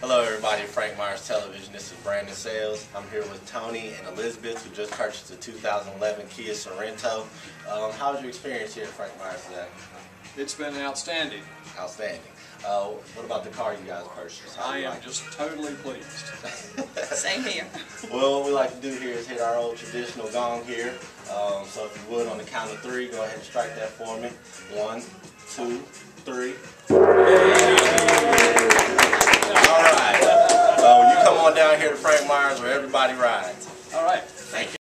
Hello, everybody. Frank Myers Television. This is Brandon Sayles. I'm here with Tony and Elizabeth, who just purchased the 2011 Kia Sorento. Um, how was your experience here at Frank Myers today? It's been outstanding. Outstanding. Uh, what about the car you guys purchased? How I am like it? just totally pleased. Same here. Well, what we like to do here is hit our old traditional gong here. Um, so if you would, on the count of three, go ahead and strike that for me. One, two, down here to Frank Myers where everybody rides. All right.